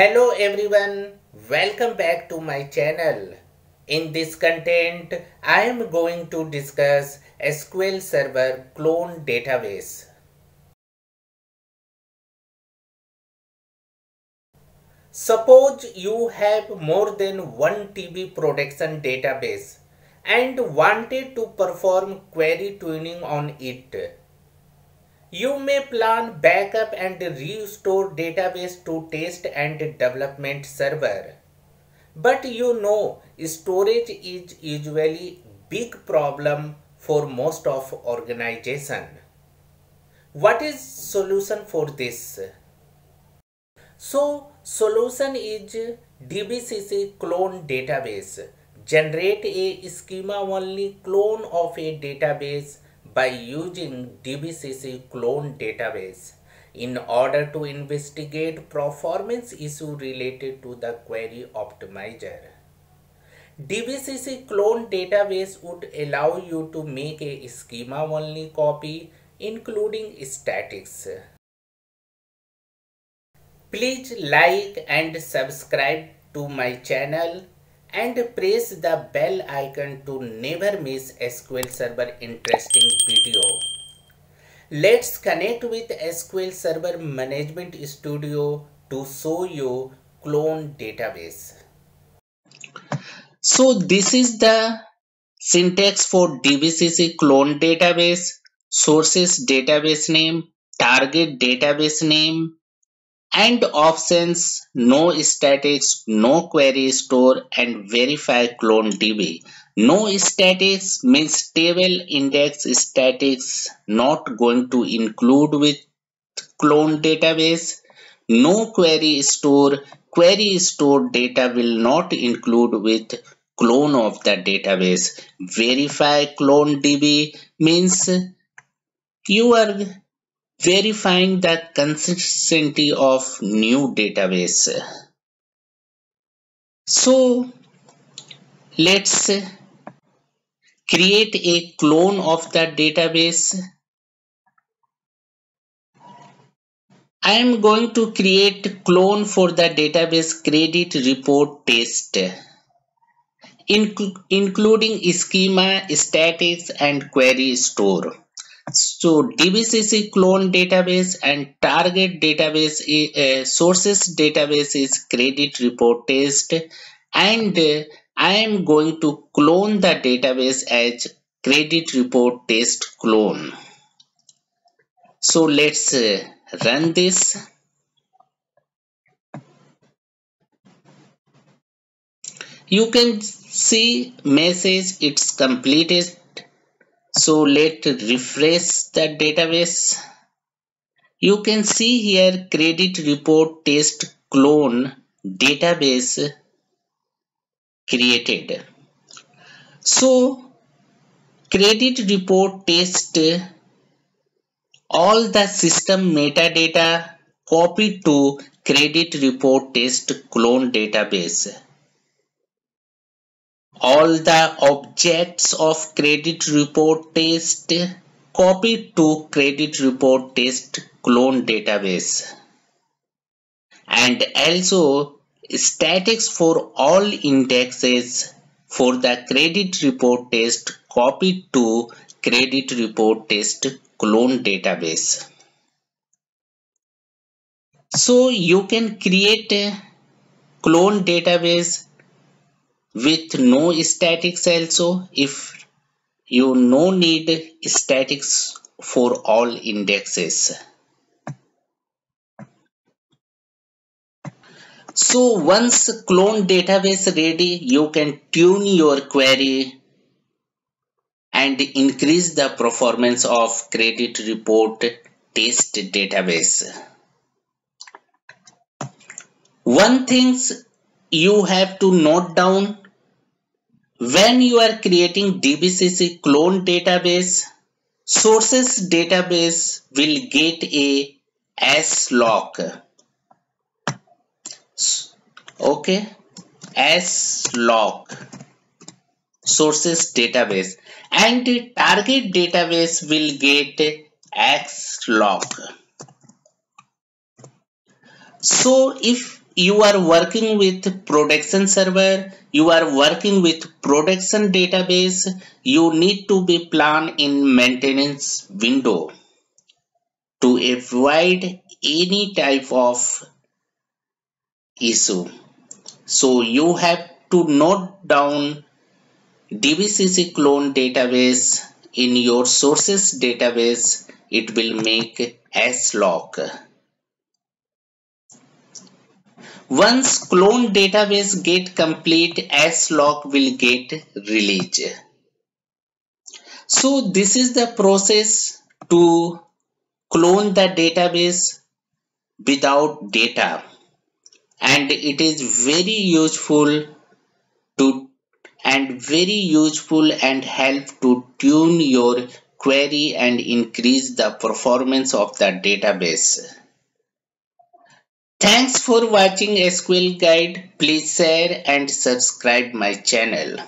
Hello everyone, welcome back to my channel. In this content, I am going to discuss SQL Server Clone Database. Suppose you have more than 1 TB production database and wanted to perform query tuning on it. You may plan backup and restore database to test and development server. But you know storage is usually big problem for most of organization. What is solution for this? So solution is DBCC clone database. Generate a schema only clone of a database by using DBCC clone database in order to investigate performance issue related to the query optimizer. DBCC clone database would allow you to make a schema only copy including statics. Please like and subscribe to my channel and press the bell icon to never miss SQL Server interesting video. Let's connect with SQL Server Management Studio to show you clone database. So this is the syntax for DBCC clone database, sources database name, target database name, and options no statics, no query store and verify clone DB. No statics means table index statics not going to include with clone database. No query store, query store data will not include with clone of the database. Verify clone DB means you are verifying the consistency of new database. So let's create a clone of the database. I am going to create clone for the database credit report test including schema, statics and query store. So DBCC clone database and target database uh, sources database is credit report test and uh, I am going to clone the database as credit report test clone. So let's uh, run this. You can see message it's completed so let refresh the database. You can see here credit report test clone database created. So credit report test all the system metadata copied to credit report test clone database all the objects of credit report test copied to credit report test clone database and also statics for all indexes for the credit report test copied to credit report test clone database. So you can create a clone database with no statics also if you no need statics for all indexes. So once clone database ready, you can tune your query and increase the performance of credit report test database. One things you have to note down when you are creating DBCC clone database, sources database will get a S lock. Okay, S lock sources database and the target database will get X lock. So if you are working with production server, you are working with production database, you need to be plan in maintenance window to avoid any type of issue. So you have to note down DBCC clone database in your sources database. It will make S lock. Once clone database get complete, S lock will get released. So this is the process to clone the database without data and it is very useful to and very useful and help to tune your query and increase the performance of the database. Thanks for watching SQL Guide. Please share and subscribe my channel.